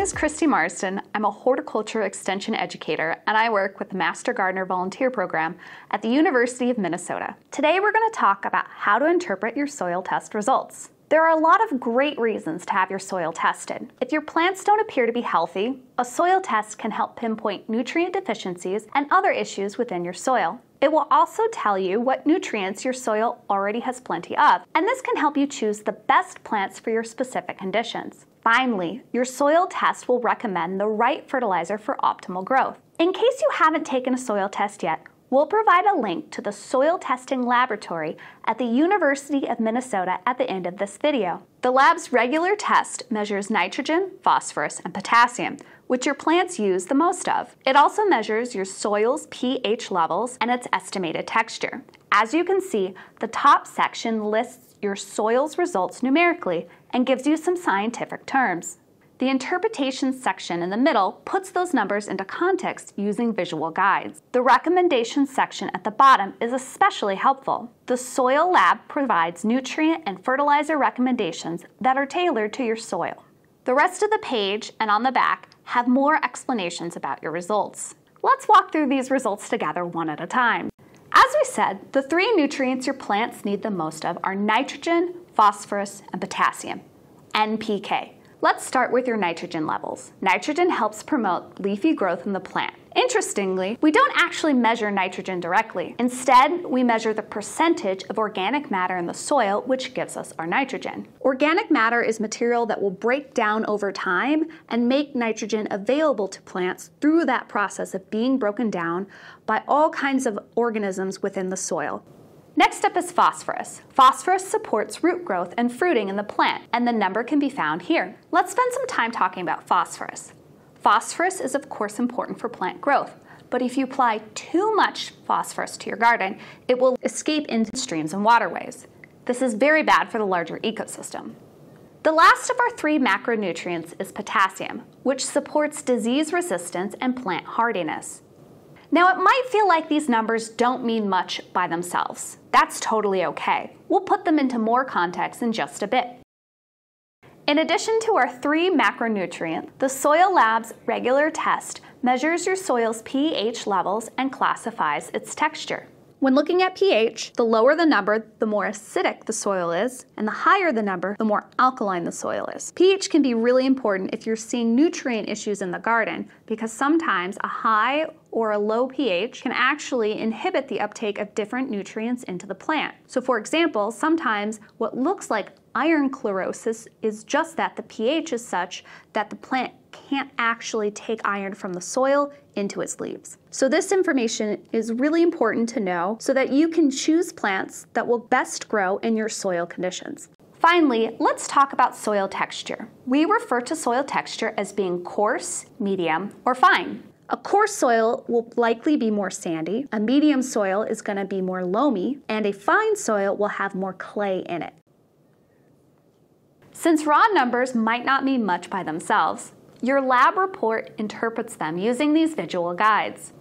name is Christy Marsden. I'm a horticulture extension educator and I work with the Master Gardener Volunteer Program at the University of Minnesota. Today we're going to talk about how to interpret your soil test results. There are a lot of great reasons to have your soil tested. If your plants don't appear to be healthy, a soil test can help pinpoint nutrient deficiencies and other issues within your soil. It will also tell you what nutrients your soil already has plenty of, and this can help you choose the best plants for your specific conditions. Finally, your soil test will recommend the right fertilizer for optimal growth. In case you haven't taken a soil test yet, we'll provide a link to the soil testing laboratory at the University of Minnesota at the end of this video. The lab's regular test measures nitrogen, phosphorus, and potassium, which your plants use the most of. It also measures your soil's pH levels and its estimated texture. As you can see, the top section lists your soil's results numerically and gives you some scientific terms. The interpretation section in the middle puts those numbers into context using visual guides. The recommendations section at the bottom is especially helpful. The Soil Lab provides nutrient and fertilizer recommendations that are tailored to your soil. The rest of the page and on the back have more explanations about your results. Let's walk through these results together one at a time. As we said, the three nutrients your plants need the most of are nitrogen, phosphorus, and potassium, NPK. Let's start with your nitrogen levels. Nitrogen helps promote leafy growth in the plant. Interestingly, we don't actually measure nitrogen directly. Instead, we measure the percentage of organic matter in the soil, which gives us our nitrogen. Organic matter is material that will break down over time and make nitrogen available to plants through that process of being broken down by all kinds of organisms within the soil. Next up is phosphorus. Phosphorus supports root growth and fruiting in the plant, and the number can be found here. Let's spend some time talking about phosphorus. Phosphorus is of course important for plant growth, but if you apply too much phosphorus to your garden, it will escape into streams and waterways. This is very bad for the larger ecosystem. The last of our three macronutrients is potassium, which supports disease resistance and plant hardiness. Now, it might feel like these numbers don't mean much by themselves. That's totally okay. We'll put them into more context in just a bit. In addition to our three macronutrients, the Soil Lab's regular test measures your soil's pH levels and classifies its texture. When looking at pH, the lower the number, the more acidic the soil is, and the higher the number, the more alkaline the soil is. pH can be really important if you're seeing nutrient issues in the garden because sometimes a high or a low pH can actually inhibit the uptake of different nutrients into the plant. So for example, sometimes what looks like iron chlorosis is just that the pH is such that the plant can't actually take iron from the soil into its leaves. So this information is really important to know so that you can choose plants that will best grow in your soil conditions. Finally, let's talk about soil texture. We refer to soil texture as being coarse, medium, or fine. A coarse soil will likely be more sandy, a medium soil is going to be more loamy, and a fine soil will have more clay in it. Since raw numbers might not mean much by themselves, your lab report interprets them using these visual guides.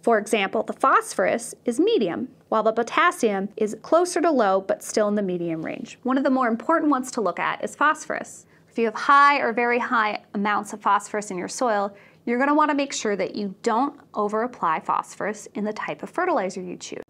For example, the phosphorus is medium, while the potassium is closer to low but still in the medium range. One of the more important ones to look at is phosphorus. If you have high or very high amounts of phosphorus in your soil, you're going to want to make sure that you don't over apply phosphorus in the type of fertilizer you choose.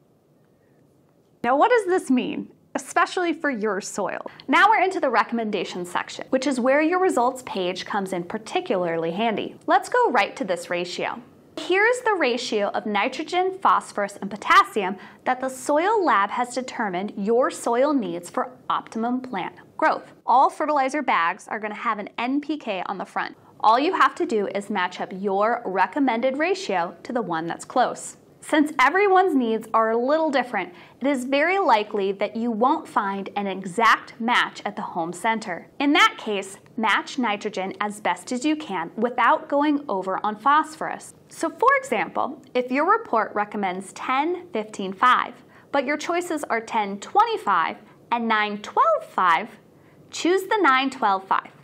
Now, what does this mean? especially for your soil. Now we're into the recommendations section, which is where your results page comes in particularly handy. Let's go right to this ratio. Here's the ratio of nitrogen, phosphorus, and potassium that the Soil Lab has determined your soil needs for optimum plant growth. All fertilizer bags are going to have an NPK on the front. All you have to do is match up your recommended ratio to the one that's close. Since everyone's needs are a little different, it is very likely that you won't find an exact match at the home center. In that case, match nitrogen as best as you can without going over on phosphorus. So for example, if your report recommends 10, 15, 5, but your choices are 10, 25 and 9, 12, 5, choose the 9, 12, 5.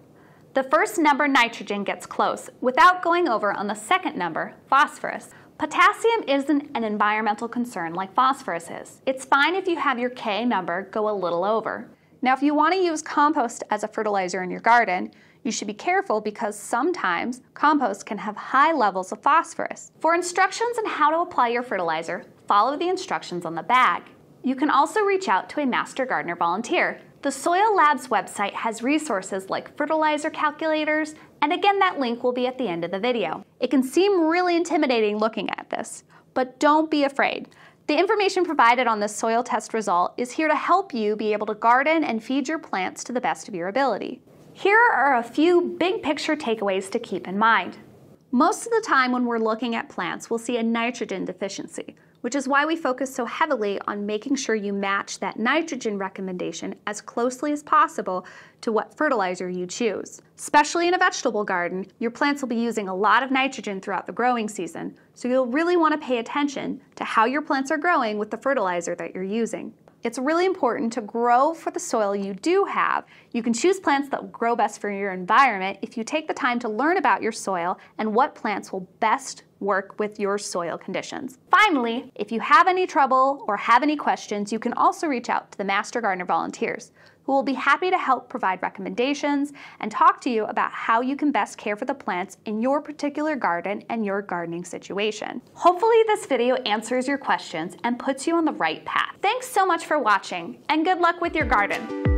The first number, nitrogen, gets close without going over on the second number, phosphorus. Potassium isn't an environmental concern like phosphorus is. It's fine if you have your K number go a little over. Now, if you want to use compost as a fertilizer in your garden, You should be careful because sometimes compost can have high levels of phosphorus. For instructions on how to apply your fertilizer, follow the instructions on the bag. You can also reach out to a Master Gardener volunteer. The Soil Labs website has resources like fertilizer calculators, and again, that link will be at the end of the video. It can seem really intimidating looking at this, but don't be afraid. The information provided on this soil test result is here to help you be able to garden and feed your plants to the best of your ability. Here are a few big picture takeaways to keep in mind. Most of the time when we're looking at plants, we'll see a nitrogen deficiency, which is why we focus so heavily on making sure you match that nitrogen recommendation as closely as possible to what fertilizer you choose. Especially in a vegetable garden, your plants will be using a lot of nitrogen throughout the growing season, so you'll really want to pay attention to how your plants are growing with the fertilizer that you're using. It's really important to grow for the soil you do have. You can choose plants that will grow best for your environment if you take the time to learn about your soil and what plants will best work with your soil conditions. Finally, if you have any trouble or have any questions, you can also reach out to the Master Gardener volunteers who will be happy to help provide recommendations and talk to you about how you can best care for the plants in your particular garden and your gardening situation. Hopefully this video answers your questions and puts you on the right path. Thanks so much for watching and good luck with your garden.